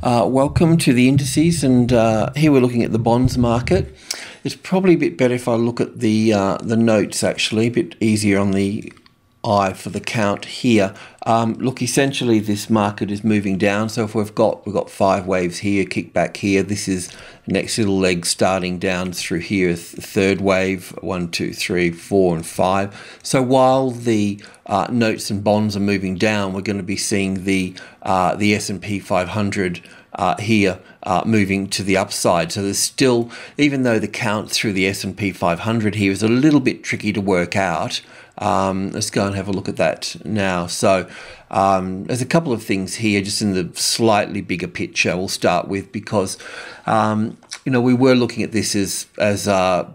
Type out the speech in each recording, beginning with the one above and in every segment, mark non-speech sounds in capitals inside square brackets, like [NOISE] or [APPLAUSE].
Uh, welcome to the indices, and uh, here we're looking at the bonds market. It's probably a bit better if I look at the uh, the notes actually, a bit easier on the eye for the count here. Um, look, essentially this market is moving down. So if we've got we've got five waves here, kick back here. This is next little leg starting down through here. Third wave, one, two, three, four, and five. So while the uh, notes and bonds are moving down, we're going to be seeing the uh, the S and P 500 uh, here uh, moving to the upside. So there's still, even though the count through the S&P 500 here is a little bit tricky to work out, um, let's go and have a look at that now. So um, there's a couple of things here just in the slightly bigger picture we'll start with because, um, you know, we were looking at this as, as uh,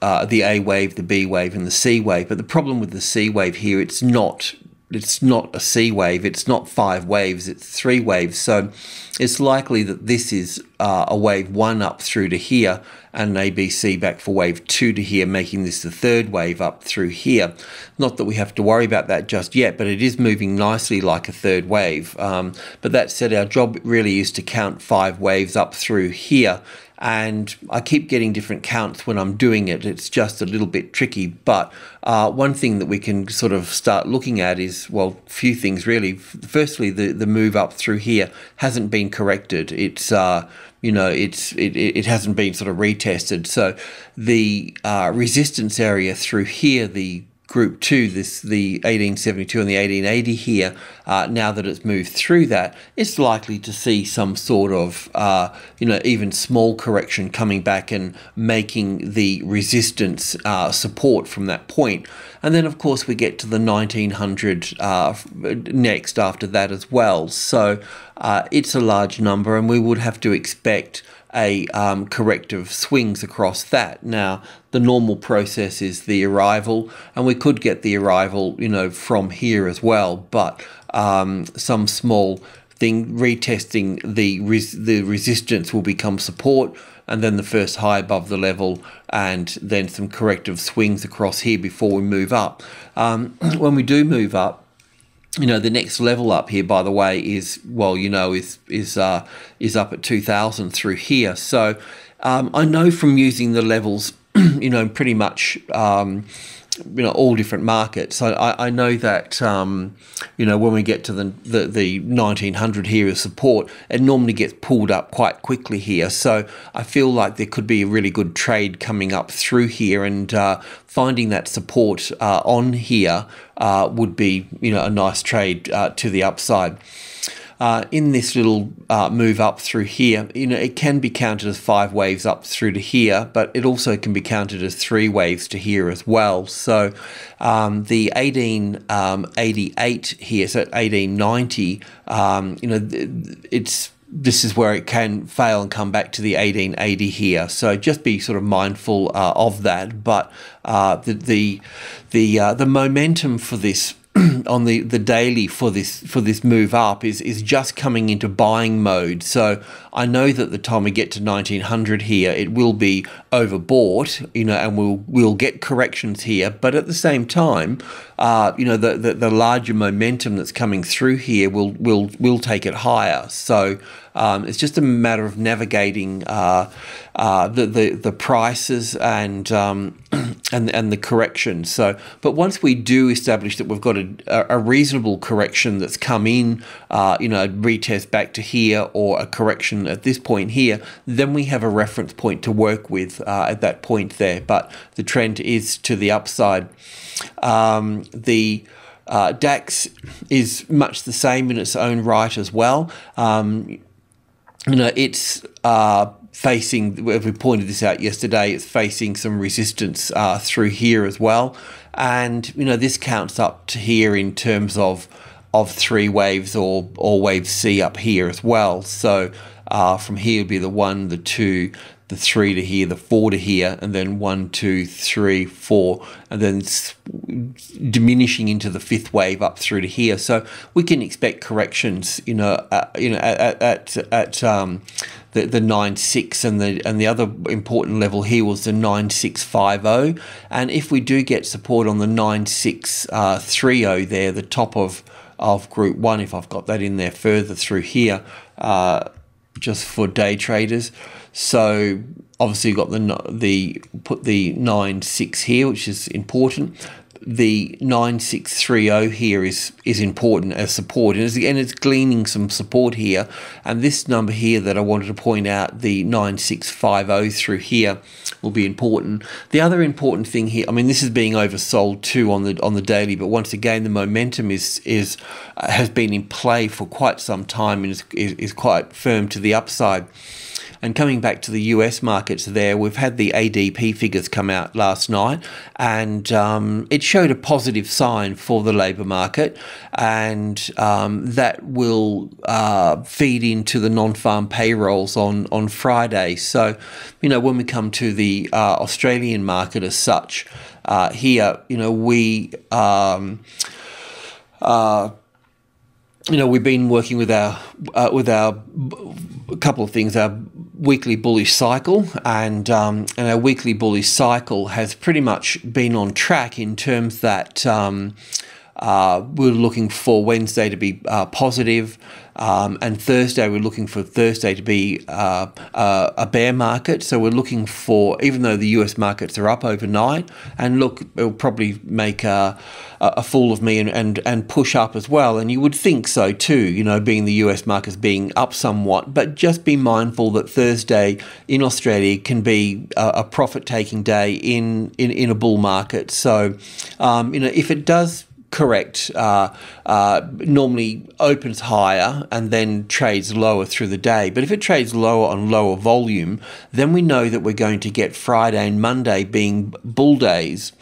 uh, the A wave, the B wave, and the C wave. But the problem with the C wave here, it's not it's not a C wave, it's not five waves, it's three waves. So it's likely that this is uh, a wave one up through to here and an ABC back for wave two to here, making this the third wave up through here. Not that we have to worry about that just yet, but it is moving nicely like a third wave. Um, but that said, our job really is to count five waves up through here and I keep getting different counts when I'm doing it. It's just a little bit tricky. But uh, one thing that we can sort of start looking at is, well, a few things really. Firstly, the, the move up through here hasn't been corrected. It's uh, you know, it's it, it hasn't been sort of retested. So the uh, resistance area through here, the group two, this the 1872 and the 1880 here, uh, now that it's moved through that, it's likely to see some sort of, uh, you know, even small correction coming back and making the resistance uh, support from that point. And then, of course, we get to the 1900 uh, next after that as well. So uh, it's a large number, and we would have to expect a um, corrective swings across that. Now, the normal process is the arrival, and we could get the arrival, you know, from here as well, but um, some small thing retesting the res the resistance will become support and then the first high above the level and then some corrective swings across here before we move up. Um, [CLEARS THROAT] when we do move up, you know the next level up here by the way is well you know is is uh is up at 2000 through here. So um, i know from using the levels [CLEARS THROAT] you know pretty much um, you know all different markets. So I, I know that um, you know when we get to the, the, the 1900 here as support, it normally gets pulled up quite quickly here. So I feel like there could be a really good trade coming up through here, and uh, finding that support uh, on here uh, would be you know a nice trade uh, to the upside uh, in this little uh, move up through here, you know, it can be counted as five waves up through to here, but it also can be counted as three waves to here as well. So um, the 1888 um, here, so 1890, um, you know, it's this is where it can fail and come back to the 1880 here. So just be sort of mindful uh, of that. But uh, the the the, uh, the momentum for this [CLEARS THROAT] on the, the daily for this for this move up is is just coming into buying mode. So I know that the time we get to 1900 here, it will be overbought, you know, and we'll we'll get corrections here. But at the same time, uh, you know, the, the, the larger momentum that's coming through here will will will take it higher. So um, it's just a matter of navigating uh, uh, the, the the prices and um, [CLEARS THROAT] and and the correction. So, but once we do establish that we've got a, a reasonable correction that's come in, uh, you know, a retest back to here or a correction at this point here, then we have a reference point to work with uh, at that point there. But the trend is to the upside. Um, the uh, DAX is much the same in its own right as well. Um, you know, it's uh, facing, we pointed this out yesterday, it's facing some resistance uh, through here as well. And, you know, this counts up to here in terms of of three waves or, or wave C up here as well. So uh, from here would be the one, the two, the three to here, the four to here, and then one, two, three, four, and then diminishing into the fifth wave up through to here. So we can expect corrections, you know, uh, you know, at at, at um, the the nine six, and the and the other important level here was the nine six five zero. And if we do get support on the nine six uh, three zero there, the top of of group one, if I've got that in there further through here. Uh, just for day traders. So obviously you've got the the put the nine six here, which is important the 9630 here is is important as support. And it's, and it's gleaning some support here. And this number here that I wanted to point out the 9650 through here will be important. The other important thing here I mean this is being oversold too on the on the daily but once again the momentum is is uh, has been in play for quite some time and is, is, is quite firm to the upside and coming back to the US markets there, we've had the ADP figures come out last night, and um, it showed a positive sign for the labour market, and um, that will uh, feed into the non farm payrolls on, on Friday. So, you know, when we come to the uh, Australian market as such, uh, here, you know, we. Um, uh, you know, we've been working with our uh, with our couple of things. Our weekly bullish cycle, and um, and our weekly bullish cycle has pretty much been on track in terms that um, uh, we're looking for Wednesday to be uh, positive. Um, and Thursday, we're looking for Thursday to be uh, a bear market. So we're looking for, even though the US markets are up overnight, and look, it'll probably make a, a fool of me and, and, and push up as well. And you would think so too, you know, being the US markets being up somewhat. But just be mindful that Thursday in Australia can be a, a profit taking day in, in, in a bull market. So, um, you know, if it does correct uh, uh, normally opens higher and then trades lower through the day. But if it trades lower on lower volume, then we know that we're going to get Friday and Monday being bull days.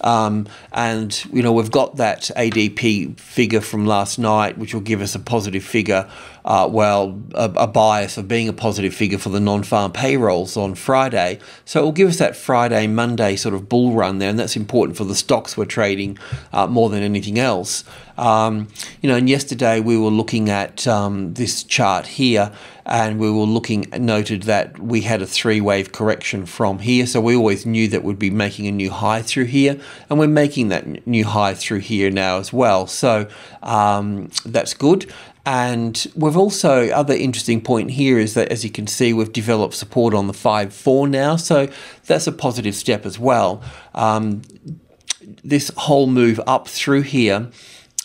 Um, and you know we've got that ADP figure from last night, which will give us a positive figure. Uh, well, a, a, bias of being a positive figure for the non-farm payrolls on Friday. So it will give us that Friday, Monday sort of bull run there, and that's important for the stocks we're trading uh, more than anything else. Um, you know, and yesterday we were looking at um, this chart here, and we were looking noted that we had a three wave correction from here. So we always knew that we'd be making a new high through here and we're making that new high through here now as well. So um, that's good. And we've also other interesting point here is that as you can see we've developed support on the 5-4 now. So that's a positive step as well. Um, this whole move up through here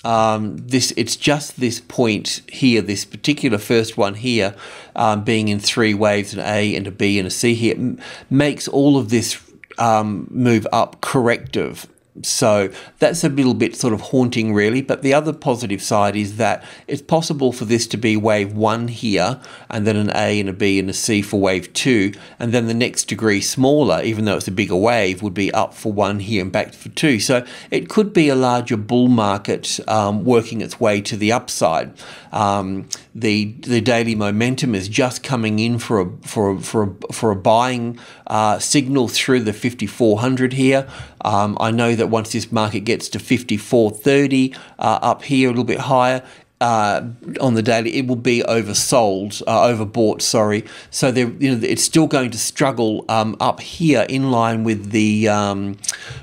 um, this it's just this point here, this particular first one here, um, being in three waves, an A and a B and a C here, makes all of this um, move up corrective so that's a little bit sort of haunting, really. But the other positive side is that it's possible for this to be wave one here, and then an A and a B and a C for wave two, and then the next degree smaller, even though it's a bigger wave, would be up for one here and back for two. So it could be a larger bull market um, working its way to the upside. Um, the the daily momentum is just coming in for a for a, for a, for a buying uh, signal through the 5400 here. Um, I know that once this market gets to 54.30 uh, up here, a little bit higher, uh, on the daily, it will be oversold, uh, overbought. Sorry, so you know, it's still going to struggle um, up here in line with the um,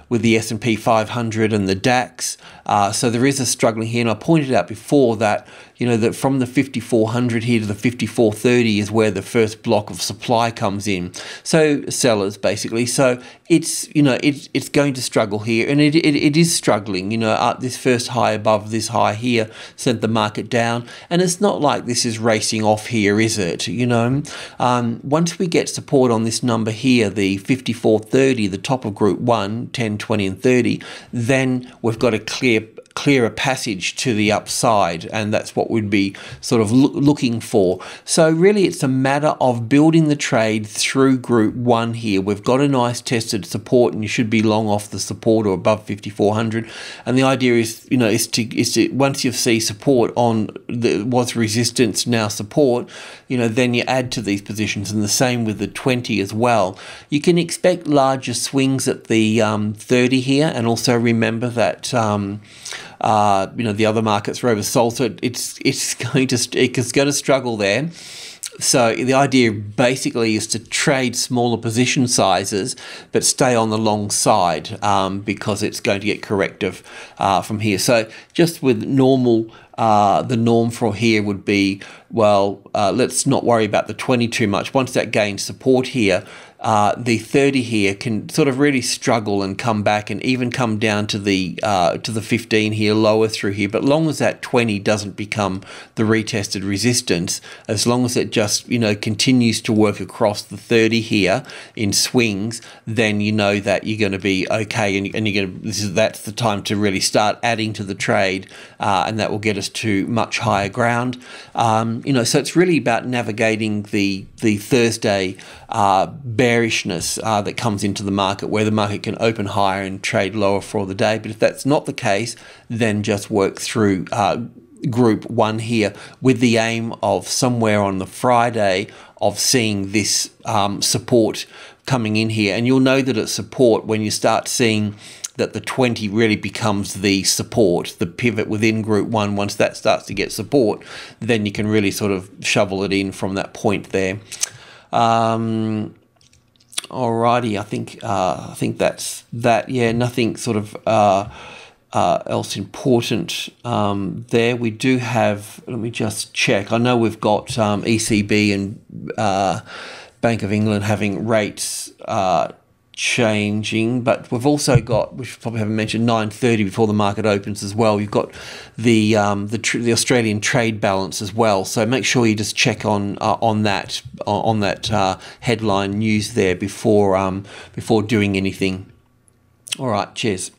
with the S and P 500 and the DAX. Uh, so there is a struggling here, and I pointed out before that you know that from the 5400 here to the 5430 is where the first block of supply comes in. So sellers basically. So it's you know it, it's going to struggle here, and it, it, it is struggling. You know, uh, this first high above this high here sent the market down, and it's not like this is racing off here, is it? You know, um, once we get support on this number here, the 5430, the top of Group One, 10, 20, and 30, then we've got a clear a, clearer passage to the upside, and that's what we'd be sort of lo looking for. So, really, it's a matter of building the trade through group one here. We've got a nice tested support, and you should be long off the support or above 5400. And the idea is, you know, is to, is to once you see support on the was resistance, now support, you know, then you add to these positions, and the same with the 20 as well. You can expect larger swings at the um, 30 here, and also remember that. Um, uh, you know the other markets are oversold, so it's it's [LAUGHS] going to it's going to struggle there. So the idea basically is to trade smaller position sizes, but stay on the long side um, because it's going to get corrective uh, from here. So just with normal uh, the norm for here would be well, uh, let's not worry about the 20 too much. Once that gains support here, uh, the 30 here can sort of really struggle and come back and even come down to the uh, to the 15 here lower through here. But long as that 20 doesn't become the retested resistance as long as it just you know continues to work across the 30 here in swings then you know that you're going to be okay and, and you're going this is that's the time to really start adding to the trade uh, and that will get us to much higher ground. Um, you know so it's really about navigating the the Thursday uh, bearishness uh, that comes into the market where the market can open higher and trade lower for the day. But if that's not the case, then just work through uh, group one here with the aim of somewhere on the Friday of seeing this um, support coming in here. And you'll know that it's support when you start seeing that the 20 really becomes the support, the pivot within group one. Once that starts to get support, then you can really sort of shovel it in from that point there. Um, alrighty, I think uh, I think that's that. Yeah, nothing sort of uh, uh, else important um, there. We do have. Let me just check. I know we've got um, ECB and uh, Bank of England having rates uh, changing, but we've also got, which probably haven't mentioned, nine thirty before the market opens as well. You've got the um, the, the Australian trade balance as well. So make sure you just check on uh, on that on that uh, headline news there before um, before doing anything. All right, cheers.